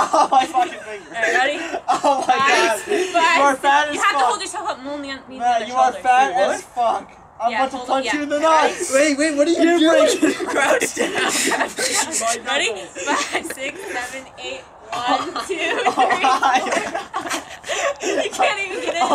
Oh my fucking finger. Alright, ready? Oh my Five, god. five, you are fat as fuck. You have to hold yourself up more than me Man, you are shoulder. fat Wait, as fuck. I'm Yeah, about to punch yeah. you in the nuts. Wait, wait, what are you You're doing? breaking- Crouch down. Ready? Five, six, seven, eight, one, two, oh, three. Four. you can't even get in. Oh.